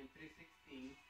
316. 3 16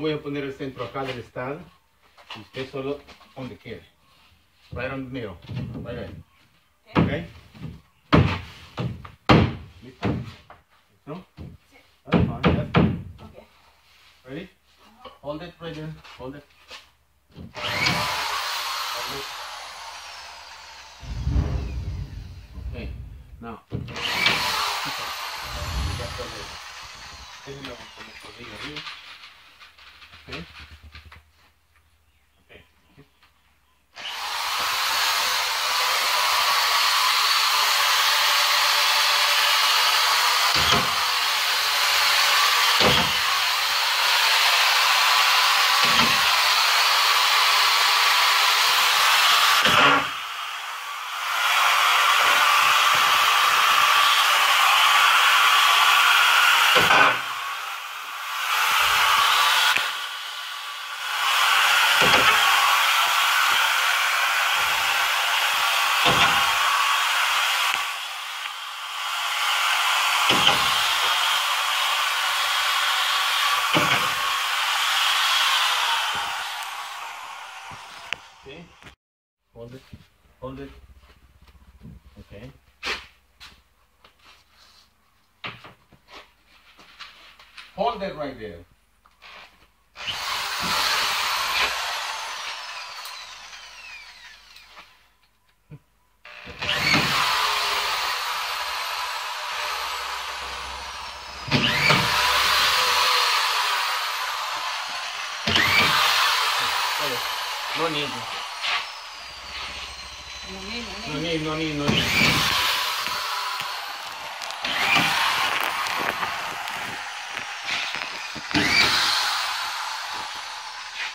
yo voy a poner el centro acá del stand. Y usted solo donde quiere. Right on the middle. Right there. Okay? ¿Listo? ¿No? That's fine. That's fine. Ok. Ready? Hold it right there. Hold it. Hold it. Hold it. Okay. Hold it right there. No nido. No nido, no nido. No nido.